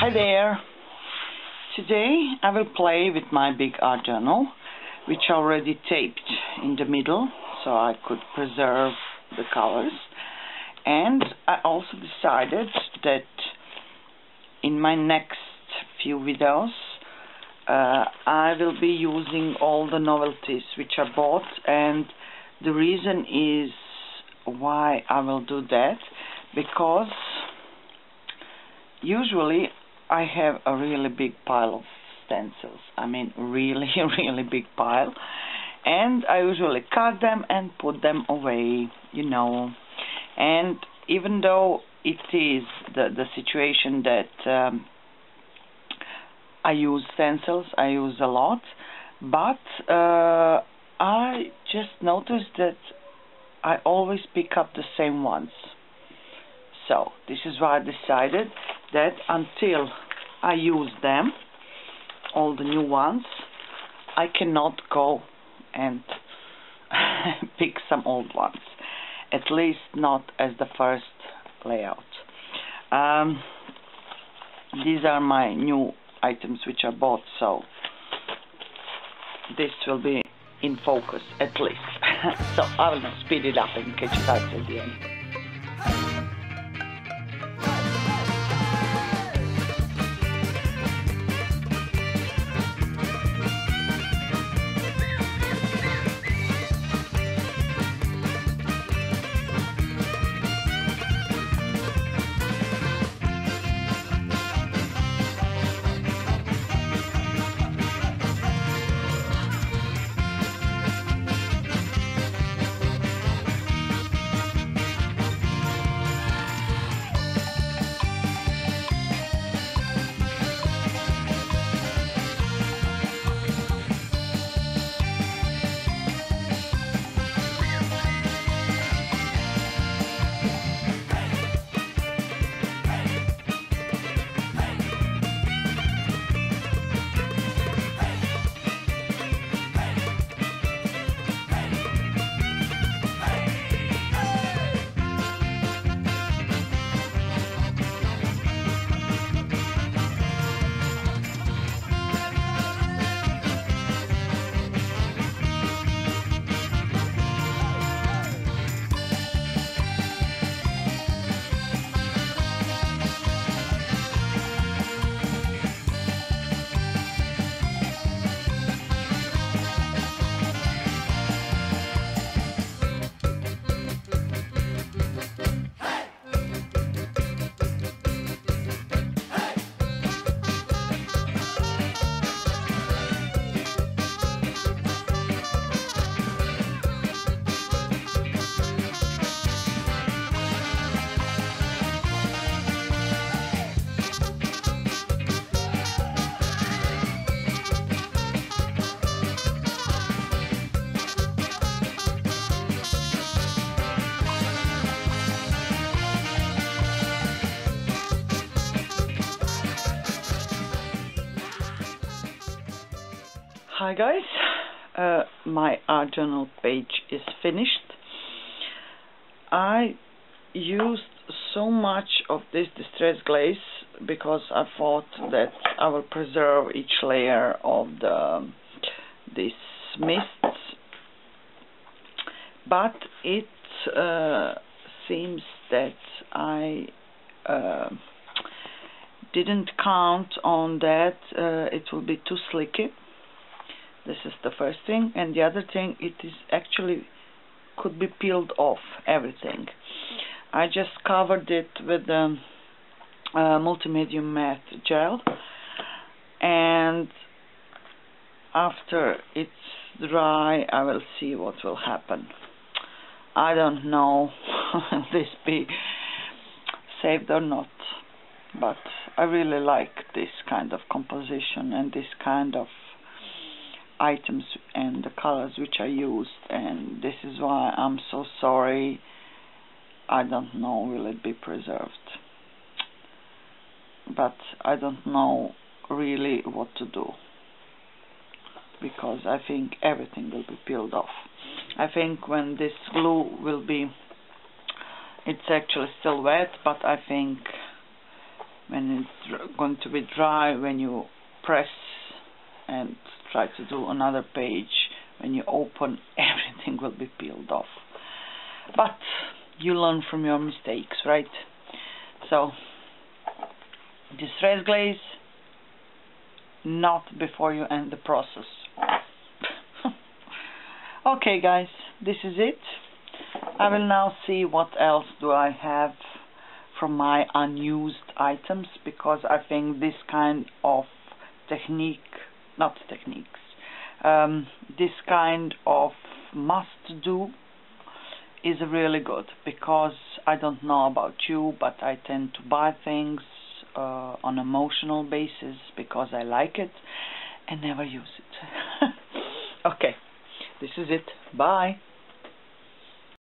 Hi there. Today I will play with my big art journal which I already taped in the middle so I could preserve the colors and I also decided that in my next few videos uh, I will be using all the novelties which I bought and the reason is why I will do that because usually I have a really big pile of stencils. I mean really really big pile. And I usually cut them and put them away you know. And even though it is the, the situation that um, I use stencils, I use a lot but uh, I just noticed that I always pick up the same ones so this is why I decided that until I use them all the new ones I cannot go and pick some old ones. At least not as the first layout. Um, these are my new items which I bought so this will be in focus at least. So I will speed it up and catch you guys at the end Hi guys, uh, my art journal page is finished. I used so much of this distress glaze because I thought that I will preserve each layer of the this mist. But it uh, seems that I uh, didn't count on that uh, it will be too slicky this is the first thing. And the other thing it is actually could be peeled off everything. I just covered it with the uh, multi-medium matte gel. And after it's dry I will see what will happen. I don't know will this be saved or not. But I really like this kind of composition and this kind of items and the colors which I used and this is why I'm so sorry. I don't know will it be preserved? But I don't know really what to do because I think everything will be peeled off. I think when this glue will be it's actually still wet but I think when it's going to be dry when you press and try to do another page. When you open everything will be peeled off. But you learn from your mistakes right? So distress glaze not before you end the process. Okay guys this is it. I will now see what else do I have from my unused items because I think this kind of technique not techniques. Um, this kind of must do is really good because I don't know about you but I tend to buy things uh, on emotional basis because I like it and never use it. Okay. This is it. Bye